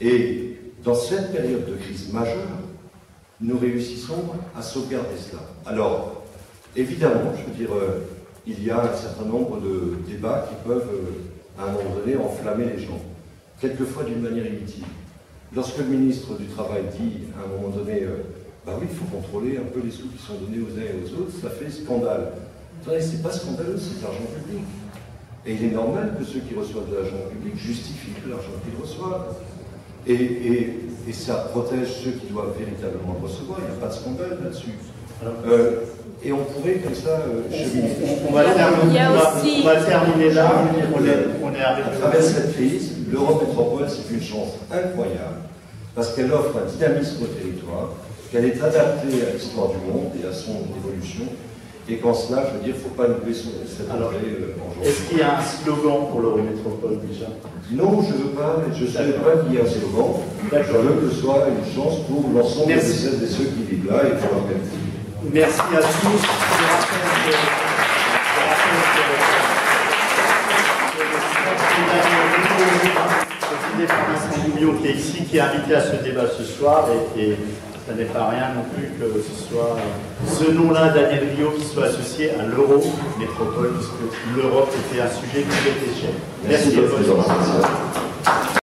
Et dans cette période de crise majeure, nous réussissons à sauvegarder cela. Alors, évidemment, je veux dire, euh, il y a un certain nombre de débats qui peuvent, euh, à un moment donné, enflammer les gens, quelquefois d'une manière inutile. Lorsque le ministre du Travail dit, à un moment donné, euh, bah oui, il faut contrôler un peu les sous qui sont donnés aux uns et aux autres, ça fait scandale. Attendez, c'est pas scandaleux, c'est de l'argent public. Et il est normal que ceux qui reçoivent de l'argent public justifient l'argent qu'ils reçoivent. Et, ça protège ceux qui doivent véritablement le recevoir. Il n'y a pas de scandale là-dessus. Euh, et on pourrait comme ça euh, cheminer. On, va terminer, là. On est, on est à travers cette crise, l'Europe métropole, c'est une chance incroyable parce qu'elle offre un dynamisme au territoire, qu'elle est adaptée à l'histoire du monde et à son évolution, et qu'en cela, je veux dire, il ne faut pas nous laisser cette Alors, euh, Est-ce qu'il y a un slogan pour l'Eurométropole déjà? Non, je ne veux pas, je ne sais pas qu'il y ait un slogan. Je veux que ce soit une chance pour l'ensemble de celles et ceux qui vivent là et pour leur Merci à tous. Je rappelle que, qui est ici, qui est invité à ce débat ce soir et ça n'est pas rien non plus que ce soit ce nom-là, Daniel Rio, qui soit associé à l'euro métropole, puisque l'Europe était un sujet qui était cher. Merci, Merci